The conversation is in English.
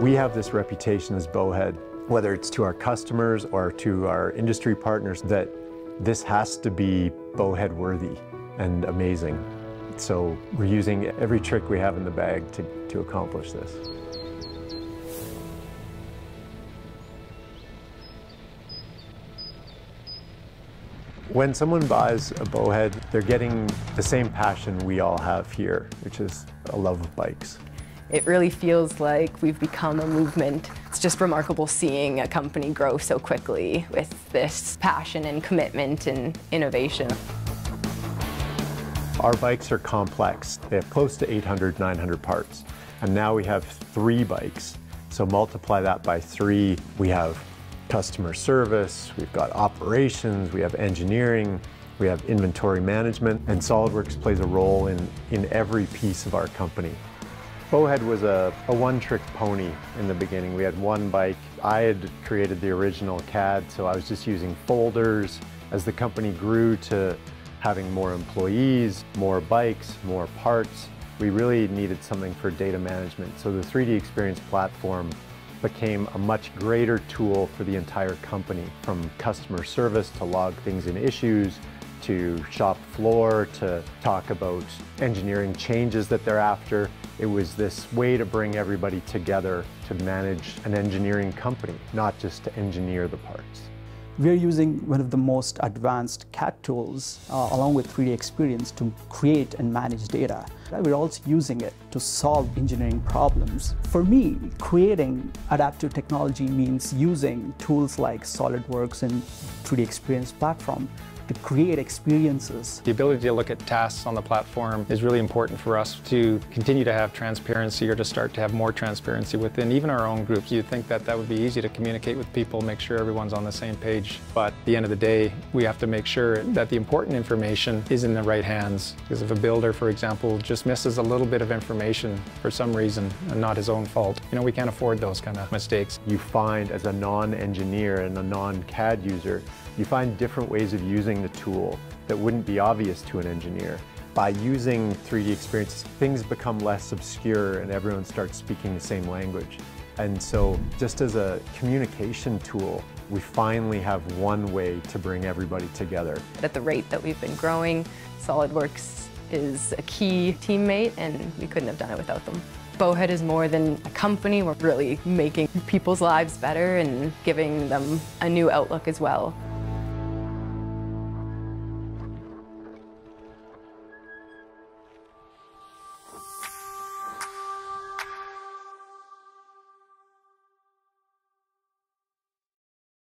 We have this reputation as Bowhead, whether it's to our customers or to our industry partners, that this has to be Bowhead worthy and amazing. So we're using every trick we have in the bag to, to accomplish this. When someone buys a Bowhead, they're getting the same passion we all have here, which is a love of bikes. It really feels like we've become a movement. It's just remarkable seeing a company grow so quickly with this passion and commitment and innovation. Our bikes are complex. They have close to 800, 900 parts. And now we have three bikes. So multiply that by three, we have customer service, we've got operations, we have engineering, we have inventory management, and SolidWorks plays a role in, in every piece of our company. Bowhead was a, a one-trick pony in the beginning. We had one bike. I had created the original CAD, so I was just using folders. As the company grew to having more employees, more bikes, more parts, we really needed something for data management. So the 3D Experience platform became a much greater tool for the entire company, from customer service to log things in issues, to shop floor, to talk about engineering changes that they're after. It was this way to bring everybody together to manage an engineering company, not just to engineer the parts. We're using one of the most advanced CAD tools uh, along with 3D Experience to create and manage data. We're also using it to solve engineering problems. For me, creating adaptive technology means using tools like SolidWorks and 3D Experience platform to create experiences. The ability to look at tasks on the platform is really important for us to continue to have transparency or to start to have more transparency within even our own groups. You'd think that that would be easy to communicate with people, make sure everyone's on the same page. But at the end of the day, we have to make sure that the important information is in the right hands. Because if a builder, for example, just misses a little bit of information for some reason and not his own fault, you know, we can't afford those kind of mistakes. You find as a non-engineer and a non-CAD user, you find different ways of using the tool that wouldn't be obvious to an engineer. By using 3D experiences, things become less obscure and everyone starts speaking the same language. And so just as a communication tool, we finally have one way to bring everybody together. At the rate that we've been growing, SolidWorks is a key teammate and we couldn't have done it without them. Bowhead is more than a company. We're really making people's lives better and giving them a new outlook as well.